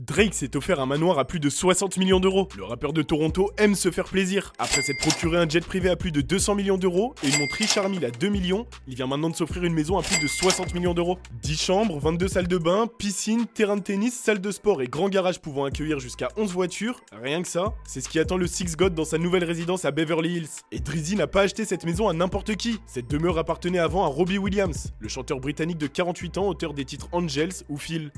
Drake s'est offert un manoir à plus de 60 millions d'euros. Le rappeur de Toronto aime se faire plaisir. Après s'être procuré un jet privé à plus de 200 millions d'euros et une montre Richard Mille à 2 millions, il vient maintenant de s'offrir une maison à plus de 60 millions d'euros. 10 chambres, 22 salles de bain, piscine, terrain de tennis, salle de sport et grand garage pouvant accueillir jusqu'à 11 voitures. Rien que ça, c'est ce qui attend le Six God dans sa nouvelle résidence à Beverly Hills. Et Drizzy n'a pas acheté cette maison à n'importe qui. Cette demeure appartenait avant à Robbie Williams, le chanteur britannique de 48 ans, auteur des titres Angels ou Phil.